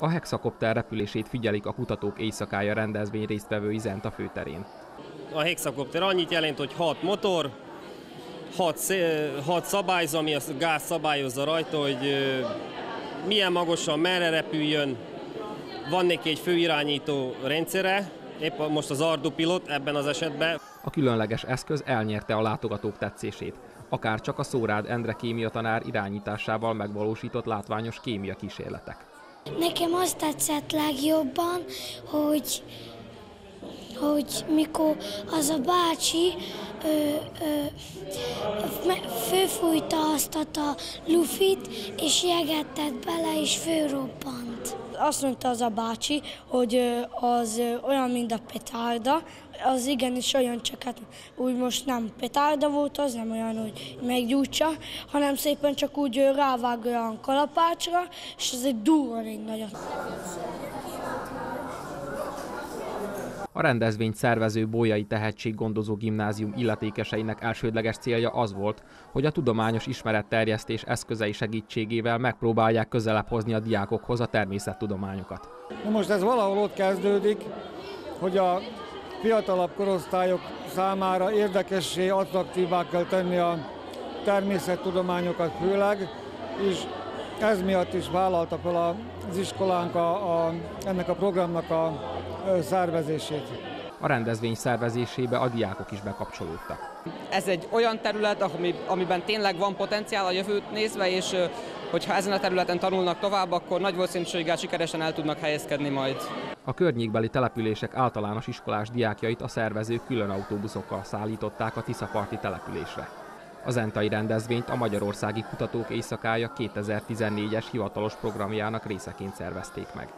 A hexakopter repülését figyelik a Kutatók Éjszakája rendezvény résztvevői Zenta főterén. A hexakopter annyit jelent, hogy 6 motor, 6, 6 szabályzó, ami a gáz szabályozza rajta, hogy milyen magasan, merre repüljön. Van neki egy főirányító rendszere, épp most az Ardu pilot ebben az esetben. A különleges eszköz elnyerte a látogatók tetszését, akár csak a Szórád Endre kémia tanár irányításával megvalósított látványos kémia kísérletek. Nekem azt tetszett legjobban, hogy, hogy mikor az a bácsi ö, ö, főfújta azt a lufit, és jeget bele, és főrobbant. Azt mondta az a bácsi, hogy az olyan, mint a petárda, az igenis olyan, csak hát úgy most nem petárda volt, az nem olyan, hogy meggyújtsa, hanem szépen csak úgy rávág olyan kalapácsra, és az egy durran egy nagyot. A rendezvényt szervező Bolyai Tehetséggondozó Gimnázium illetékeseinek elsődleges célja az volt, hogy a tudományos ismeretterjesztés eszközei segítségével megpróbálják közelebb hozni a diákokhoz a természettudományokat. Na most ez valahol ott kezdődik, hogy a fiatalabb korosztályok számára érdekessé, attraktívá kell tenni a természettudományokat főleg, és ez miatt is vállalta fel az iskolánk a, a, ennek a programnak a szervezését. A rendezvény szervezésébe a diákok is bekapcsolódtak. Ez egy olyan terület, ami, amiben tényleg van potenciál a jövőt nézve, és hogyha ezen a területen tanulnak tovább, akkor nagy valószínűséggel sikeresen el tudnak helyezkedni majd. A környékbeli települések általános iskolás diákjait a szervezők külön autóbuszokkal szállították a Tiszaparti településre. A zentai rendezvényt a Magyarországi Kutatók Éjszakája 2014-es hivatalos programjának részeként szervezték meg.